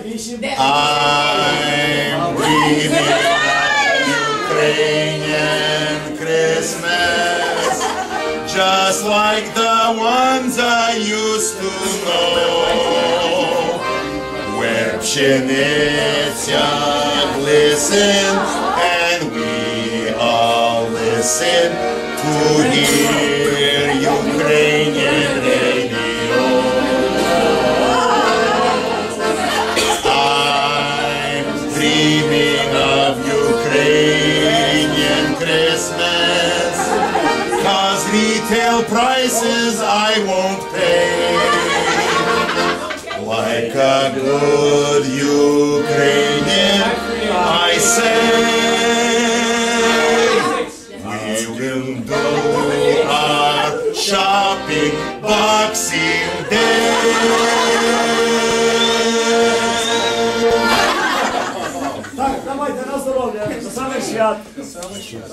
I'm dreaming about Ukrainian Christmas, just like the ones I used to know, where pshenica glistens and we all listen to hear Ukrainian. Dreaming of Ukrainian Christmas. Cause retail prices I won't pay. Like a good Ukrainian, I say, we will do our shopping Boxing Day. Sağlık şart. Sağlık şart.